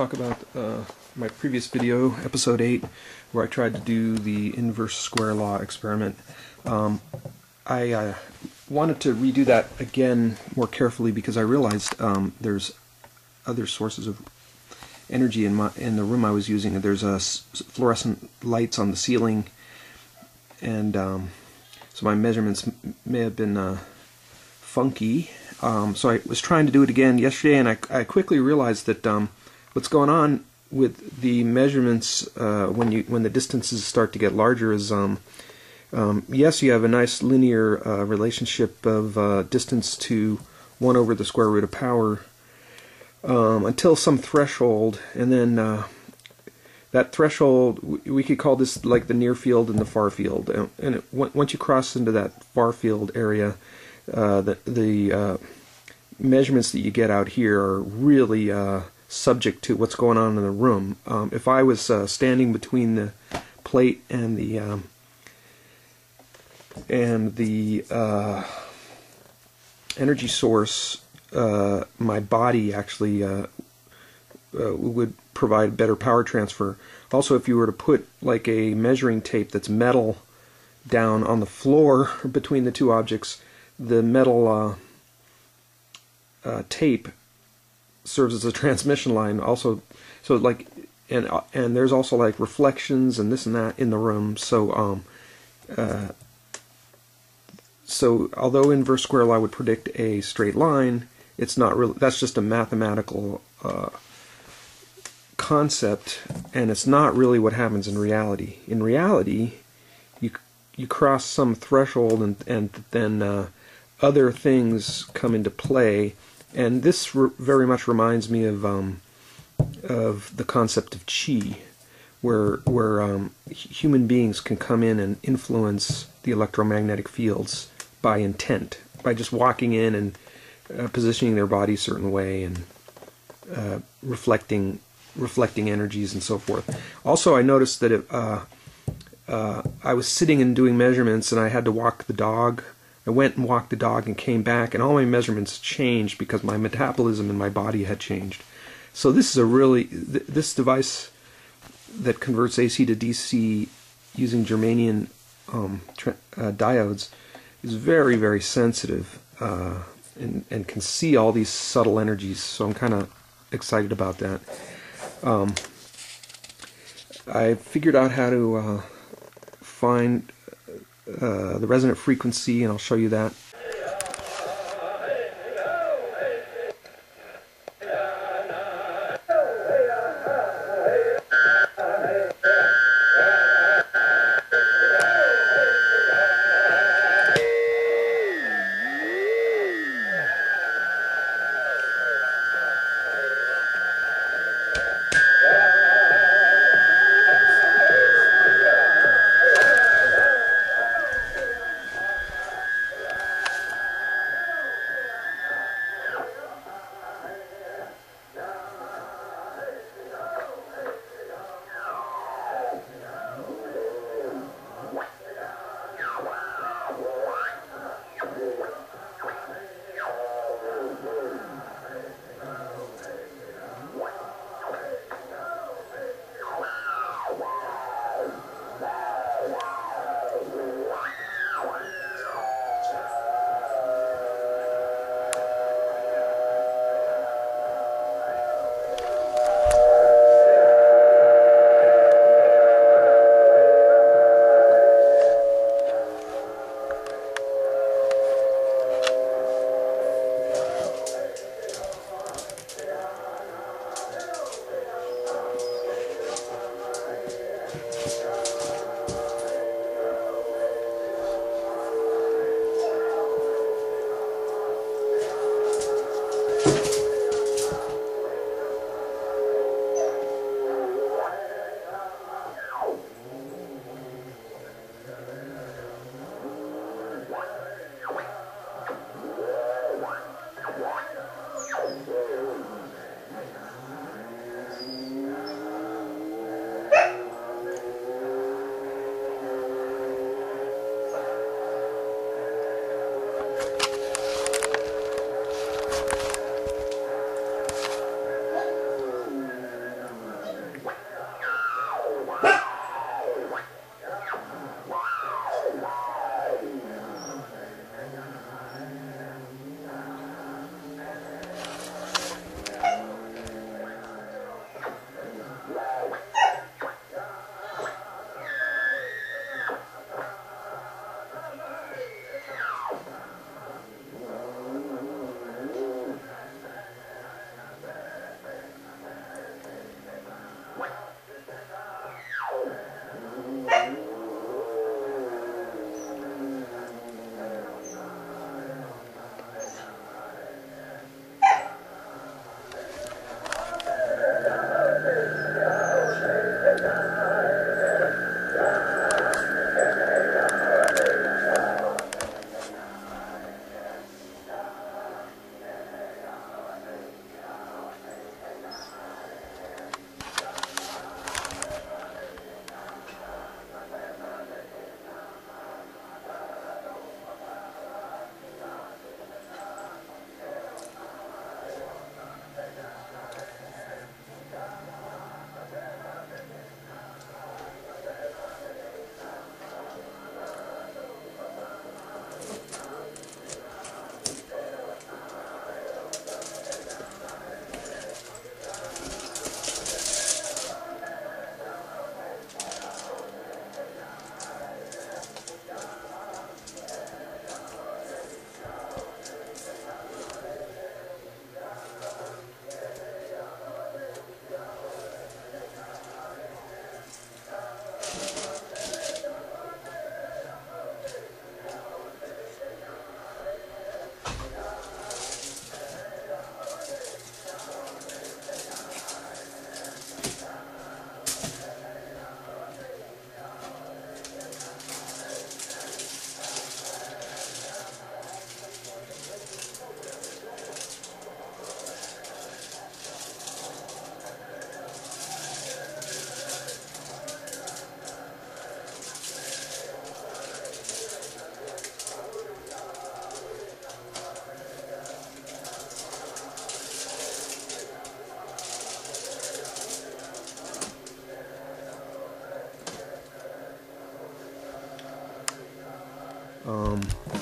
talk about uh, my previous video, episode 8, where I tried to do the inverse square law experiment. Um, I uh, wanted to redo that again more carefully because I realized um, there's other sources of energy in my in the room I was using. There's a fluorescent lights on the ceiling, and um, so my measurements may have been uh, funky. Um, so I was trying to do it again yesterday, and I, I quickly realized that um, what's going on with the measurements uh, when you when the distances start to get larger is um, um yes, you have a nice linear uh, relationship of uh, distance to one over the square root of power um, until some threshold, and then uh, that threshold we could call this like the near field and the far field, and it, once you cross into that far field area uh, the the uh, measurements that you get out here are really uh, subject to what's going on in the room. Um, if I was uh, standing between the plate and the um, and the uh, energy source, my body actually would provide better power transfer. Also, if you were to put like a measuring tape that's metal down on the floor between the two objects, the metal uh, uh, tape serves as a transmission line. Also, so like, and and there's also like reflections and this and that in the room. So um, uh, so although inverse square law would predict a straight line, it's not really. That's just a mathematical uh, concept, and it's not really what happens in reality. In reality, you you cross some threshold, and and then uh, other things come into play, and this very much reminds me of um, of the concept of chi, where where um, human beings can come in and influence the electromagnetic fields by intent, by just walking in and uh, positioning their body a certain way and uh, reflecting reflecting energies and so forth. Also, I noticed that it, uh, uh, I was sitting and doing measurements, and I had to walk the dog I went and walked the dog and came back, and all my measurements changed because my metabolism in my body had changed. So this is a really th- this device that converts AC to DC using germanium um, uh, diodes is very very sensitive uh, and and can see all these subtle energies. So I'm kind of excited about that. Um, I figured out how to uh, find uh, the resonant frequency, and I'll show you that.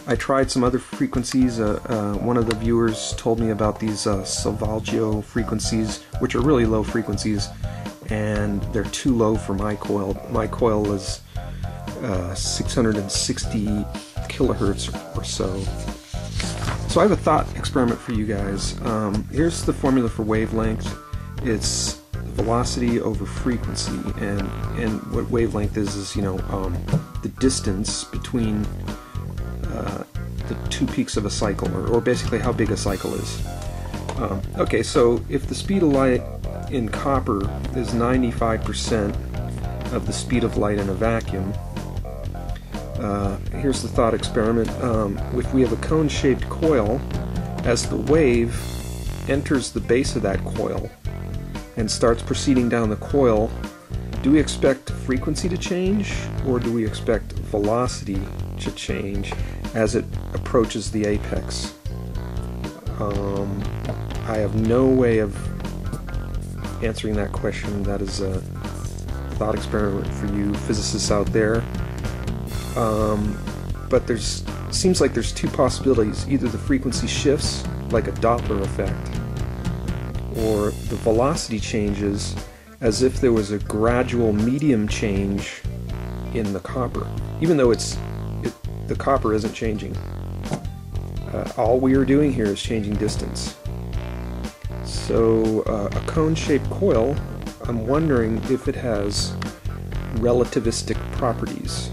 I tried some other frequencies. Uh, uh, one of the viewers told me about these uh, Solfeggio frequencies, which are really low frequencies, and they're too low for my coil. My coil is uh, 660 kilohertz or so. So I have a thought experiment for you guys. Um, here's the formula for wavelength. It's velocity over frequency, and and what wavelength is is you know um, the distance between two peaks of a cycle, or, or basically how big a cycle is. Um, okay, so if the speed of light in copper is 95% of the speed of light in a vacuum, uh, here's the thought experiment. Um, if we have a cone-shaped coil, as the wave enters the base of that coil and starts proceeding down the coil, do we expect frequency to change or do we expect velocity to change as it approaches the apex? Um, I have no way of answering that question. That is a thought experiment for you physicists out there. Um, but there's seems like there's two possibilities. Either the frequency shifts like a Doppler effect, or the velocity changes as if there was a gradual medium change in the copper, even though it's it, the copper isn't changing. Uh, all we are doing here is changing distance. So uh, a cone-shaped coil, I'm wondering if it has relativistic properties.